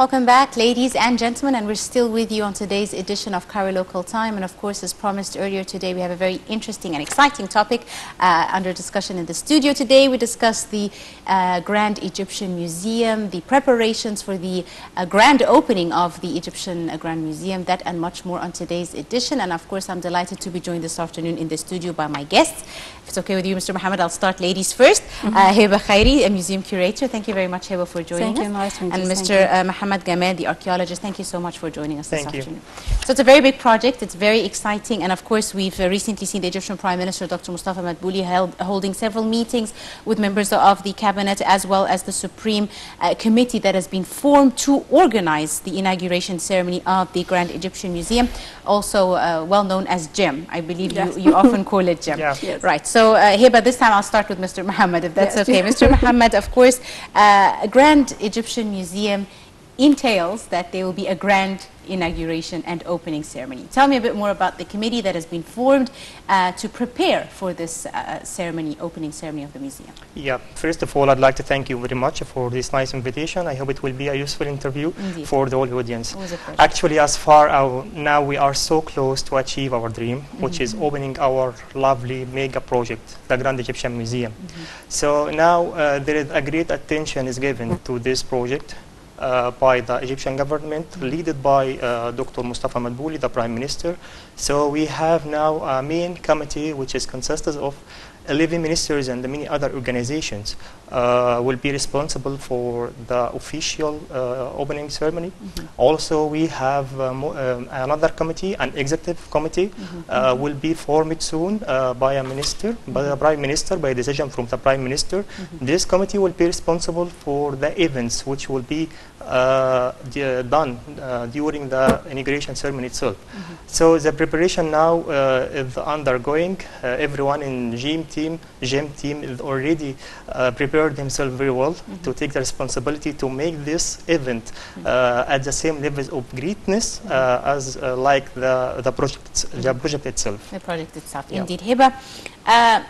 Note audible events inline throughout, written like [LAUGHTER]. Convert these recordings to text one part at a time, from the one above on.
Welcome back, ladies and gentlemen, and we're still with you on today's edition of Cairo Local Time. And of course, as promised earlier today, we have a very interesting and exciting topic uh, under discussion in the studio today. We discussed the uh, Grand Egyptian Museum, the preparations for the uh, grand opening of the Egyptian uh, Grand Museum, that and much more on today's edition. And of course, I'm delighted to be joined this afternoon in the studio by my guests. If it's okay with you, Mr. Mohammed, I'll start ladies 1st mm -hmm. Heba Khairi, a museum curator. Thank you very much, Heba, for joining Thank us. You, nice and Mr. Uh, Mohammed Gamal, the archaeologist, thank you so much for joining us thank this you. afternoon. So it's a very big project. It's very exciting. And of course, we've uh, recently seen the Egyptian Prime Minister, Dr. Mustafa Madbouli, held, holding several meetings with members of the cabinet as well as the Supreme uh, Committee that has been formed to organize the inauguration ceremony of the Grand Egyptian Museum, also uh, well known as GEM. I believe Yes. you, you often call it GEM. [LAUGHS] Yeah. Yes. Right. So uh, Heba, this time I'll start with Mr. Mohammed, if that's Yes. okay. Mr. [LAUGHS] Mohammed, of course, uh, Grand Egyptian Museum entails that there will be a grand inauguration and opening ceremony. Tell me a bit more about the committee that has been formed uh, to prepare for this uh, ceremony, opening ceremony of the museum. Yeah, first of all, I'd like to thank you very much for this nice invitation. I hope it will be a useful interview Indeed. for the whole audience. Always a pleasure. Actually, as far as now we are so close to achieve our dream, which is opening our lovely mega project, the Grand Egyptian Museum. So now uh, there is a great attention is given to this project. Uh, by the Egyptian government, led by uh, Dr. Mustafa Madbouli, the Prime Minister. So we have now a main committee which is consists of 11 ministers and many other organizations uh, will be responsible for the official uh, opening ceremony. Also, we have mo- um, another committee, an executive committee, uh, will be formed soon uh, by a minister, by the prime minister, by decision from the prime minister. This committee will be responsible for the events which will be uh, done uh, during the inauguration ceremony itself. So the preparation now uh, is undergoing. Uh, everyone in GEM team, GEM team is already uh, prepared himself very well to take the responsibility to make this event uh, at the same level of greatness uh, as uh, like the the project the project itself. The project itself, Yeah. indeed. Heba, uh,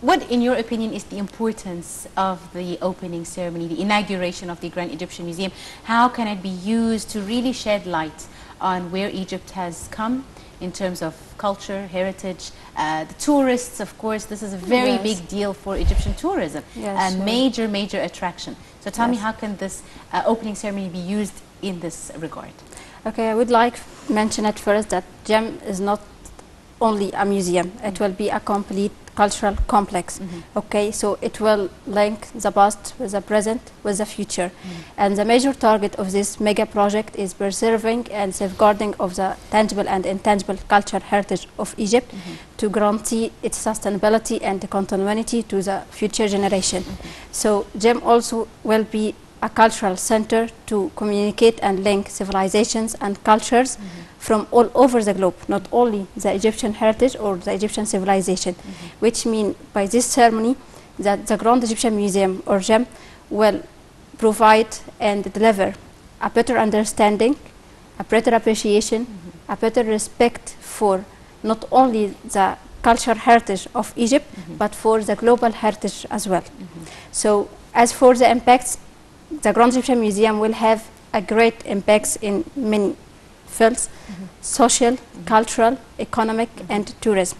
what, in your opinion, is the importance of the opening ceremony, the inauguration of the Grand Egyptian Museum? How can it be used to really shed light on where Egypt has come in terms of culture, heritage, uh, the tourists, of course, this is a very Yes. big deal for Egyptian tourism, Yes, a sure. major, major attraction. So tell me, how can this uh, opening ceremony be used in this regard? Okay, I would like to mention at first that GEM is not only a museum. It will be a complete cultural complex. Mm-hmm. Okay, so it will link the past with the present with the future. Mm-hmm. And the major target of this mega project is preserving and safeguarding of the tangible and intangible cultural heritage of Egypt mm-hmm. to guarantee its sustainability and continuity to the future generation. So GEM also will be a cultural center to communicate and link civilizations and cultures mm-hmm. from all over the globe, not only the Egyptian heritage or the Egyptian civilization, mm-hmm. which means by this ceremony that the Grand Egyptian Museum or GEM will provide and deliver a better understanding, a better appreciation, mm-hmm. a better respect for not only the cultural heritage of Egypt, but for the global heritage as well. So as for the impacts, the Grand Egyptian Museum will have a great impact in many fields, mm-hmm. social, cultural, economic, mm-hmm. and tourism.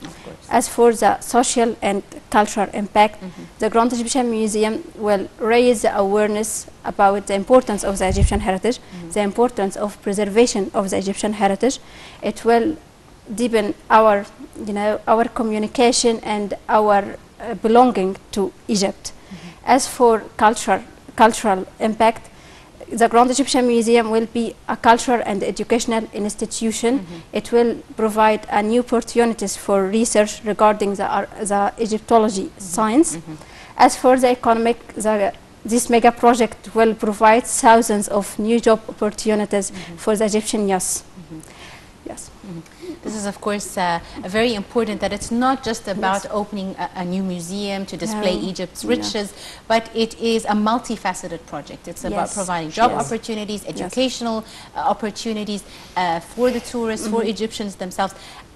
As for the social and cultural impact, mm-hmm. the Grand Egyptian Museum will raise the awareness about the importance of the Egyptian heritage, the importance of preservation of the Egyptian heritage. It will deepen our, you know, our communication and our uh, belonging to Egypt. As for cultural cultural impact, the Grand Egyptian Museum will be a cultural and educational institution. Mm-hmm. It will provide a new opportunities for research regarding the, the Egyptology mm-hmm. science. Mm-hmm. As for the economic, the, this mega project will provide thousands of new job opportunities for the Egyptian youth. Yes. This is, of course, uh, very important that it's not just about opening a, a new museum to display No. Egypt's riches, but it is a multifaceted project. It's about providing job Yes. opportunities, educational uh, opportunities uh, for the tourists, for Egyptians themselves.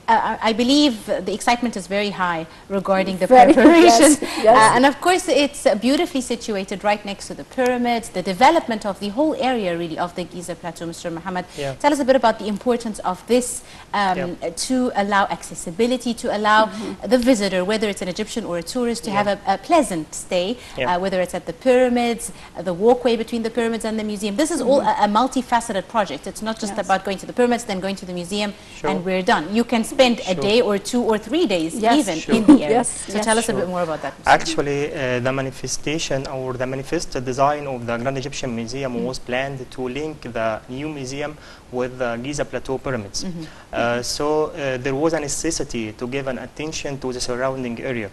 Uh, I believe the excitement is very high regarding the [LAUGHS] Very, preparation. yes, yes. Uh, and of course, it's uh, beautifully situated right next to the pyramids, the development of the whole area really of the Giza Plateau. Mr. Mohammed, Yeah. tell us a bit about the importance of this um, Yeah. to allow accessibility, to allow Mm-hmm. the visitor, whether it's an Egyptian or a tourist, to Yeah. have a, a pleasant stay, Yeah. uh, whether it's at the pyramids, uh, the walkway between the pyramids and the museum. This is all a, a multifaceted project. It's not just Mm-hmm. Yes. about going to the pyramids, then going to the museum, Sure. and we're done. You can spend a day or two or three days Yes. even Sure. in the area. Yes, So yes. tell us a bit more about that. Mr. Actually, uh, the manifestation or the manifest design of the Grand Egyptian Museum was planned to link the new museum with the Giza Plateau pyramids. Uh, so uh, there was a necessity to give an attention to the surrounding area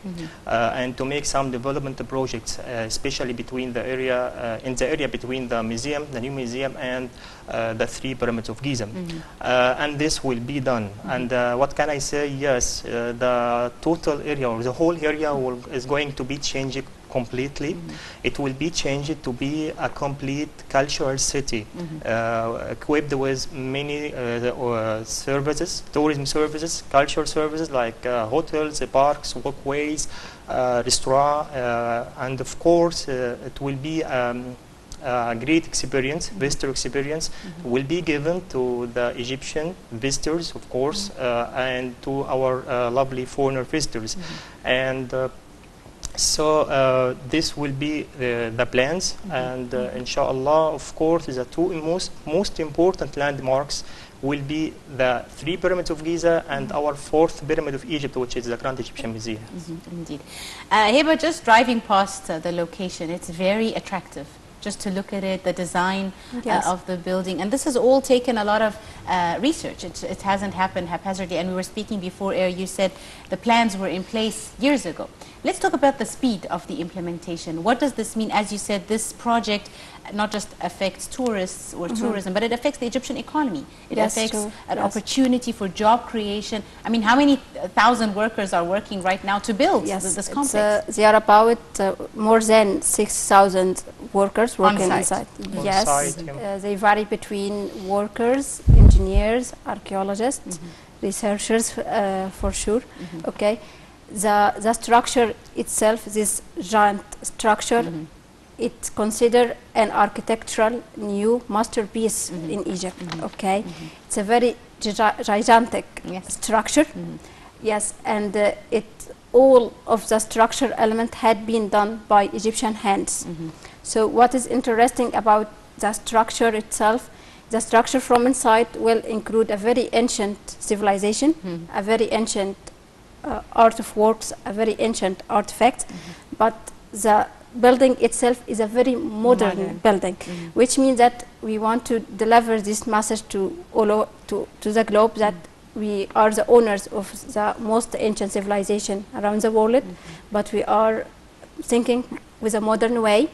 uh, and to make some development projects, uh, especially between the area, uh, in the area between the museum, the new museum, and uh, the three pyramids of Giza. Uh, and this will be done. And uh, what can I say? Yes, uh, the total area or the whole area will, is going to be changed completely. It will be changed to be a complete cultural city, uh, equipped with many uh, uh, services, tourism services, cultural services like uh, hotels, parks, walkways, uh, restaurant, uh, and of course uh, it will be um, a great experience, visitor experience, will be given to the Egyptian visitors, of course, uh, and to our uh, lovely foreigner visitors. And uh, so uh, this will be uh, the plans, and uh, inshallah, of course, the two most most important landmarks will be the three pyramids of Giza and our fourth pyramid of Egypt, which is the Grand Egyptian Museum. Indeed. Uh, Heba, just driving past uh, the location, it's very attractive. Just to look at it, the design Yes. uh, of the building, and this has all taken a lot of uh, research. It, it hasn't happened haphazardly. And we were speaking before air. You said the plans were in place years ago. Let's talk about the speed of the implementation. What does this mean? As you said, this project uh, not just affects tourists or tourism, but it affects the Egyptian economy. It. Yes, affects true. an Yes. opportunity for job creation. I mean, how many uh, thousand workers are working right now to build Yes, th- this complex? uh, there are about uh, more than 6,000 workers working On inside. site. Yes, site, yeah. uh, they vary between workers, engineers, archaeologists, Mm-hmm. researchers uh, for sure. Okay, the the structure itself, this giant structure, Mm-hmm. it's considered an architectural new masterpiece Mm-hmm. in Egypt. Okay, it's a very gigantic Yes. structure. Mm-hmm. Yes, and uh, it all of the structure element had been done by Egyptian hands. Mm-hmm. So what is interesting about the structure itself, the structure from inside will include a very ancient civilization, a very ancient uh, art of works, a very ancient artifact, but the building itself is a very modern, Modern. building, which means that we want to deliver this message to all o- to, to the globe that we are the owners of the most ancient civilization around the world, but we are thinking with a modern way.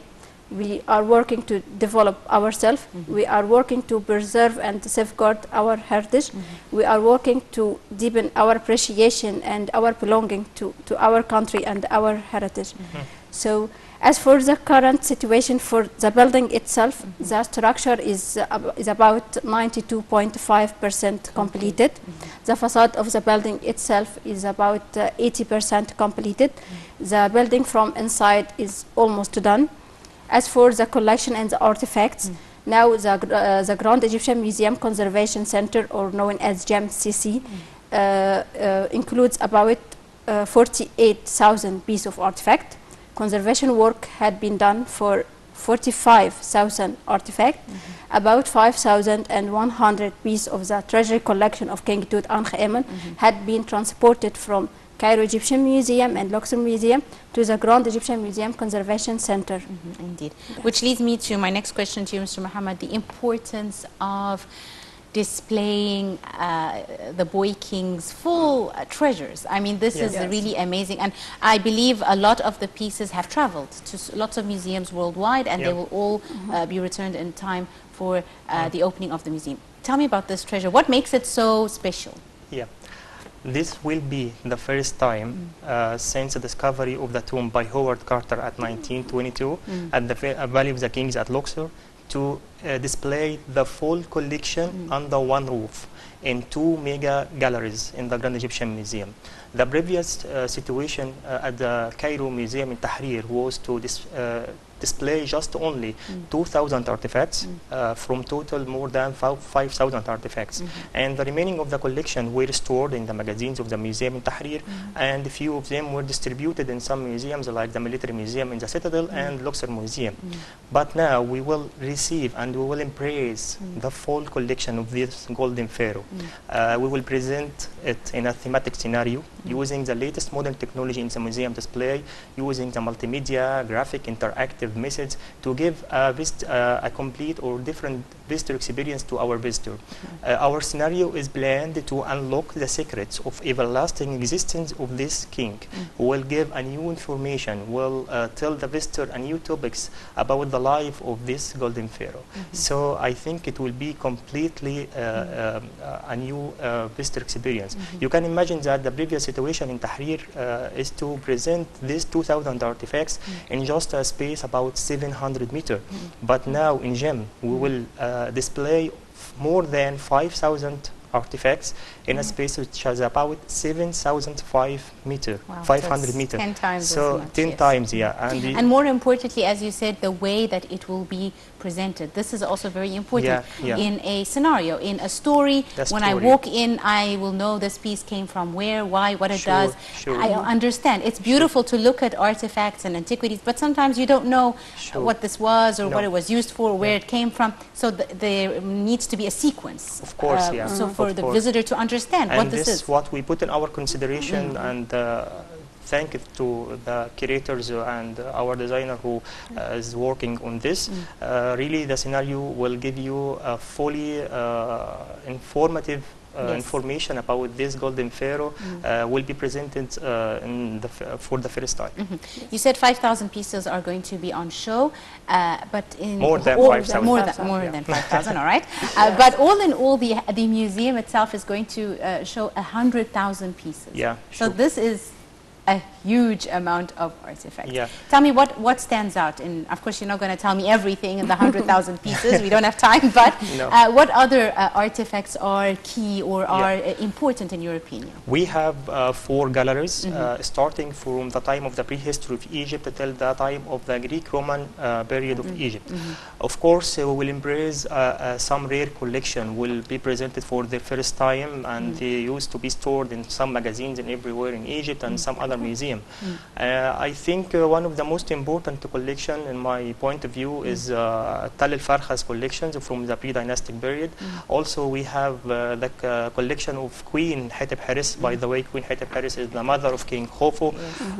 We are working to develop ourselves. Mm-hmm. We are working to preserve and safeguard our heritage. Mm-hmm. We are working to deepen our appreciation and our belonging to, to our country and our heritage. Mm-hmm. So, as for the current situation for the building itself, the structure is, uh, is about 92.5% completed. The facade of the building itself is about uh, 80% completed. The building from inside is almost done. As for the collection and the artifacts, now the, uh, the Grand Egyptian Museum Conservation Center, or known as GEMCC, uh, uh, includes about uh, 48,000 pieces of artifact. Conservation work had been done for 45,000 artifacts. About 5,100 pieces of the treasury collection of King Tutankhamun had been transported from Cairo Egyptian Museum and Luxor Museum to the Grand Egyptian Museum Conservation Center. Mhm, Indeed. Which leads me to my next question to you, Mr. Mohammed, the importance of displaying uh, the Boy King's full uh, treasures. I mean, this Yes. is Yes. really amazing. And I believe a lot of the pieces have traveled to s- lots of museums worldwide and they will all uh, be returned in time for uh, the opening of the museum. Tell me about this treasure. What makes it so special? Yeah. This will be the first time uh, since the discovery of the tomb by Howard Carter at 1922 at the uh, Valley of the Kings at Luxor to uh, display the full collection under one roof in two mega galleries in the Grand Egyptian Museum. The previous uh, situation uh, at the Cairo Museum in Tahrir was to dis- uh, display just only mm. 2,000 artifacts mm. uh, from total more than 5,000 artifacts. Mm-hmm. And the remaining of the collection were stored in the magazines of the museum in Tahrir, mm-hmm. and a few of them were distributed in some museums like the Military Museum in the Citadel mm. and Luxor Museum. But now we will receive and we will embrace the full collection of this golden pharaoh. Uh, we will present it in a thematic scenario using the latest modern technology in the museum display, using the multimedia, graphic, interactive methods to give a, uh, a complete or different visitor experience to our visitor. Uh, our scenario is planned to unlock the secrets of everlasting existence of this king, who will give a new information, will uh, tell the visitor a new topics about the life of this golden pharaoh. So I think it will be completely uh, um, uh, a new uh, visitor experience. You can imagine that the previous situation in Tahrir uh, is to present these 2,000 artifacts in just a space about 700 meter. But now in GEM, we will uh, display f- more than 5,000 artifacts in a space which has about 7,005 meter, Wow, 500 that's meter. 10 times so much, 10 yes. times, yeah. And, And more importantly, as you said, the way that it will be presented. This is also very important Yeah, yeah. in a scenario, in a story. The when I walk in, I will know this piece came from where, why, what it Sure, does. sure. I understand. It's beautiful to look at artifacts and antiquities, but sometimes you don't know Sure. what this was or what it was used for, where Yeah. it came from. So th- there needs to be a sequence. Of course, uh, yeah. So Mhm. for Of the course. visitor to understand and what this this is. what we put in our consideration and uh, thank to the curators and our designer who uh, is working on this. Uh, really the scenario will give you a fully uh, informative Yes. information about this golden pharaoh uh, will be presented uh, in the f- for the first time Mhm. You said 5,000 pieces are going to be on show, uh, but in More than 5,000. More than, 5,000, more yeah. than 5,000, all right. [LAUGHS] Uh, But all in all, the the museum itself is going to uh, show 100,000 pieces. yeah So sure. this is a huge amount of artifacts. Yeah. Tell me what, what stands out. And of course, you're not going to tell me everything in the 100,000 [LAUGHS] pieces. We don't have time. But No. uh, what other uh, artifacts are key or Yeah. are uh, important in your opinion? We have uh, four galleries, Mhm. uh, starting from the time of the prehistory of Egypt till the time of the Greek-Roman uh, period of Egypt. Of course, we will embrace some rare collection will be presented for the first time, and they used to be stored in some magazines and everywhere in Egypt and some other museum. Uh, I think uh, one of the most important collection, in my point of view, is uh, Tal al-Farkhas collections from the pre-dynastic period. Also, we have uh, the uh, collection of Queen Hetepheres. By the way, Queen Hetepheres is the mother of King Khufu.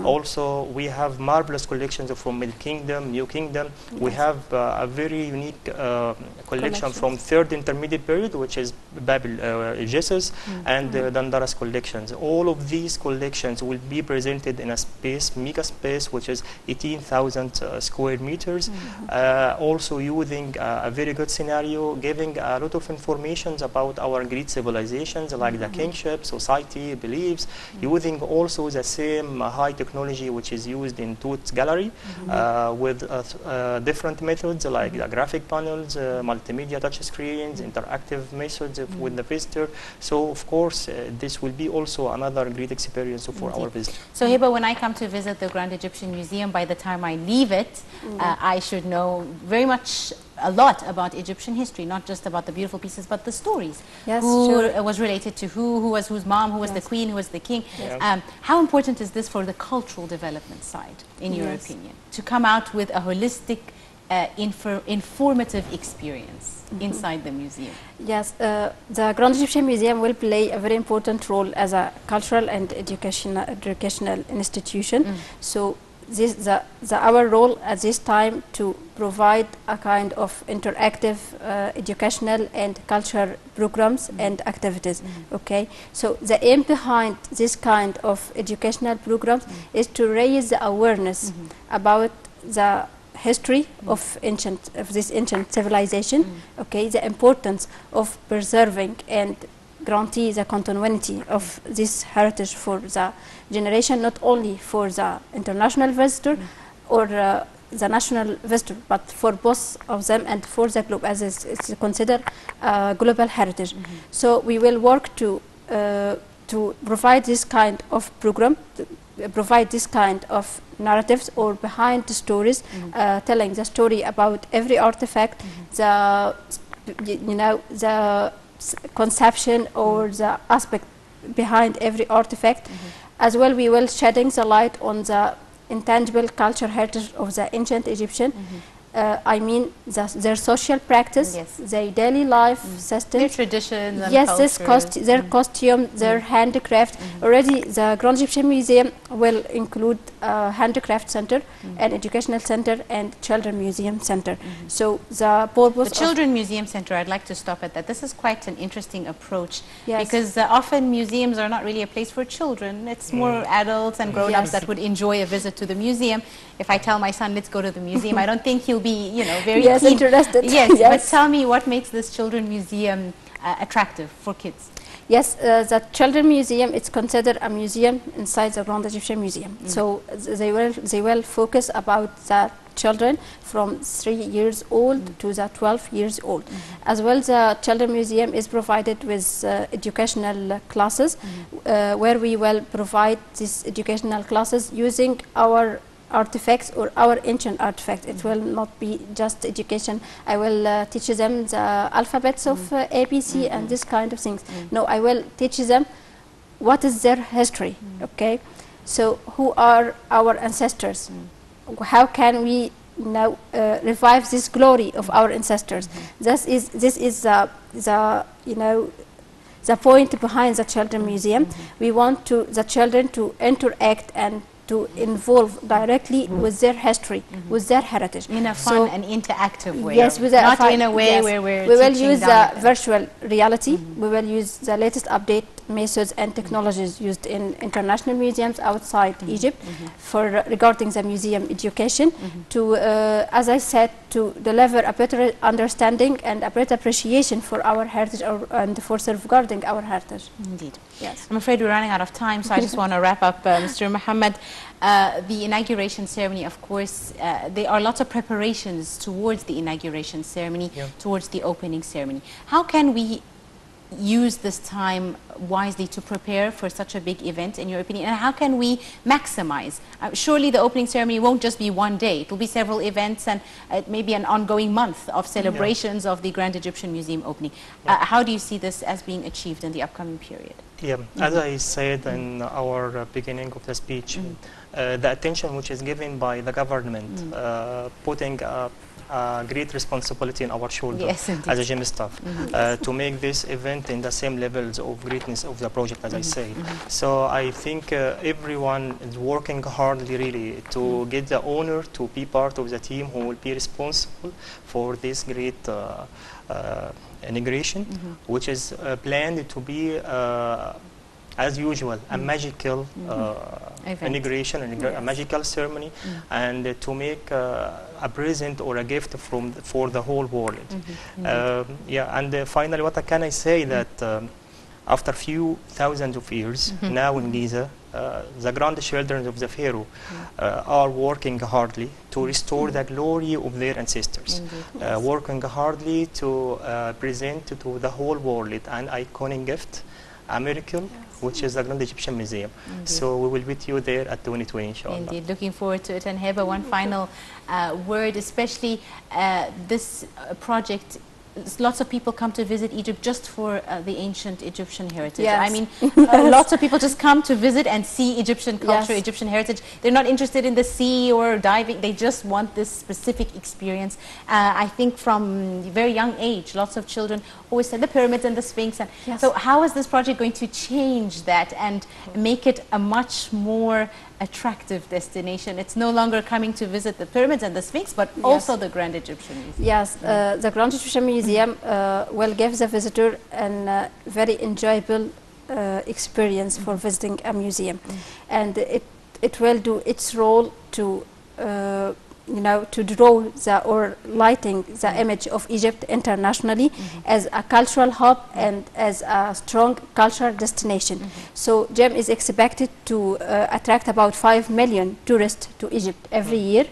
Also, we have marvelous collections from Middle Kingdom, New Kingdom. We have uh, a very unique uh, collection from third intermediate period, which is Bab el uh, Gasus and uh, Dendera's collections. All of these collections will be presented in a space, mega space, which is 18,000 uh, square meters. Uh, also using uh, a very good scenario, giving a lot of informations about our great civilizations like the kingship, society, beliefs, using also the same high technology which is used in Tut's Gallery uh, with uh, different methods like the graphic panels, multimedia touch screens, interactive methods with the visitor. So of course this will be also another great experience for our visitor. So Heba, when I come to visit the Grand Egyptian Museum, by the time I leave it, uh, I should know very much a lot about Egyptian history, not just about the beautiful pieces, but the stories. Yes, who sure. was related to who, who was whose mom, who was the queen, who was the king. Yeah. Um, how important is this for the cultural development side, in your Yes. opinion, to come out with a holistic, uh, infor- informative experience inside the museum? Yes, uh, the Grand Egyptian Museum will play a very important role as a cultural and educational, educational institution. So this the, the our role at this time to provide a kind of interactive uh, educational and cultural programs and activities okay? So the aim behind this kind of educational programs is to raise the awareness about the history of ancient of this ancient civilization okay the importance of preserving and guarantee the continuity of this heritage for the generation not only for the international visitor or uh, the national visitor, but for both of them and for the globe as it's, it's considered uh, global heritage. So we will work to uh, to provide this kind of program, to uh, provide this kind of narratives or behind the stories, mm-hmm. uh, telling the story about every artifact, mm-hmm. the you know the conception or mm-hmm. the aspect behind every artifact. As well, we will shedding the light on the intangible culture heritage of the ancient Egyptian. Uh, I mean, the, their social practice, Yes. their daily life mm. Their system. traditions and Yes, this cultures. cost, their mm. costume, their mm. handicraft. Mm-hmm. Already, the Grand Egyptian Museum will include a handicraft center, an educational center, and children museum center. So the purpose The Children Museum Center, I'd like to stop at that. This is quite an interesting approach Yes. because uh, often museums are not really a place for children. It's more adults and grown-ups Yes. that would enjoy a visit to the museum. If I tell my son, let's go to the museum, I don't think he'll be, you know, very Yes, interested. Yes, [LAUGHS] but tell me what makes this Children Museum uh, attractive for kids? Yes, uh, the Children Museum is considered a museum inside the Grand Egyptian Museum. So they will they will focus about the children from three years old to the 12 years old. As well, the Children Museum is provided with uh, educational classes uh, where we will provide these educational classes using our artifacts or our ancient artifacts. It will not be just education. I will uh, teach them the alphabets of mm. uh, ABC and mm-hmm. this kind of things. Mm. No, I will teach them what is their history. Mm. Okay, so who are our ancestors? How can we now uh, revive this glory of our ancestors? Mm-hmm. This is this is the the you know the point behind the children museum. Mm-hmm. We want to the children to interact and to involve directly with their history, mm-hmm. with their heritage. In a fun So- and interactive way. Yes, with not in a way yes. where we're we will use the virtual reality. Mm-hmm. We will use the latest update methods and technologies used in international museums outside mm-hmm. Egypt for regarding the museum education to, uh, as I said, to deliver a better understanding and a better appreciation for our heritage or, and for safeguarding our heritage. Indeed. Yes. I'm afraid we're running out of time, so I just want to wrap up, uh, Mr. Mohammed. Uh, the inauguration ceremony, of course, uh, there are lots of preparations towards the inauguration ceremony, Yeah. towards the opening ceremony. How can we use this time wisely to prepare for such a big event, in your opinion? And how can we maximize? Uh, surely the opening ceremony won't just be one day. It will be several events and uh, maybe an ongoing month of celebrations of the Grand Egyptian Museum opening. Uh, how do you see this as being achieved in the upcoming period? Yeah, as I said in our uh, beginning of the speech, uh, the attention which is given by the government, uh, putting a, a great responsibility on our shoulder Yes, as a GEM staff uh, to make this event in the same levels of greatness of the project, as I say. So I think uh, everyone is working hardly, really, to get the honor to be part of the team who will be responsible for this great. Uh, uh, inauguration, which is uh, planned to be, uh, as usual, a magical uh, Event. inauguration, and a magical ceremony, and uh, to make uh, a present or a gift from for the whole world. Um, yeah, and uh, finally, what can I say that um, after a few thousands of years, now in Giza, uh, the grandchildren of the Pharaoh uh, are working hardly to restore the glory of their ancestors. Uh, working hardly to uh, present to the whole world an iconic gift, a miracle, which is the Grand Egyptian Museum. So we will meet you there at 2020, inshallah. Indeed, looking forward to it. And Heba, one final uh, word, especially uh, this uh, project. Lots of people come to visit Egypt just for uh, the ancient Egyptian heritage. Yes. I mean, [LAUGHS] uh, lots of people just come to visit and see Egyptian culture, Yes. Egyptian heritage. They're not interested in the sea or diving. They just want this specific experience. Uh, I think from very young age, lots of children always said the pyramids and the Sphinx. And Yes. So how is this project going to change that and make it a much more attractive destination? It's no longer coming to visit the pyramids and the Sphinx, but also the Grand Egyptian Museum. Yes, uh, the Grand Egyptian Museum uh, will give the visitor an uh, very enjoyable uh, experience for visiting a museum, and it it will do its role to uh, you know, to draw the or lighting the mm-hmm. image of Egypt internationally mm-hmm. as a cultural hub and as a strong cultural destination. Mm-hmm. So GEM is expected to uh, attract about 5 million tourists to Egypt every year.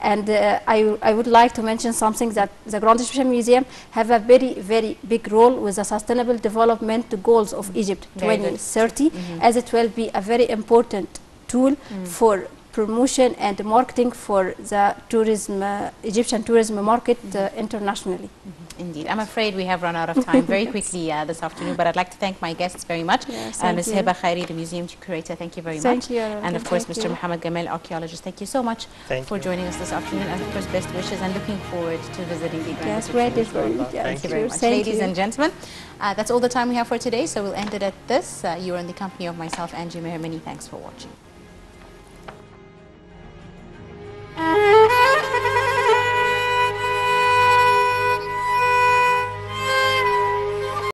And uh, I, I would like to mention something that the Grand Egyptian Museum have a very, very big role with the sustainable development goals of Egypt Very good. 2030 as it will be a very important tool mm. for promotion and marketing for the tourism, uh, Egyptian tourism market uh, internationally. Indeed. I'm afraid we have run out of time very [LAUGHS] quickly uh, this afternoon, but I'd like to thank my guests very much. Yes, uh, Ms. you. Heba Khairi, the museum curator, thank you very Thank much. you, And of course, Thank Mr. you. Mohammed Gamal, archaeologist, thank you so much Thank for you. joining us this afternoon. And of course, best wishes and looking forward to visiting the Grand Yes, Egyptian ready for you. Thank Yes, Thank you very much. Thank Ladies you. and gentlemen, uh, that's all the time we have for today, so we'll end it at this. Uh, you are in the company of myself, Angie Meher. Many thanks for watching.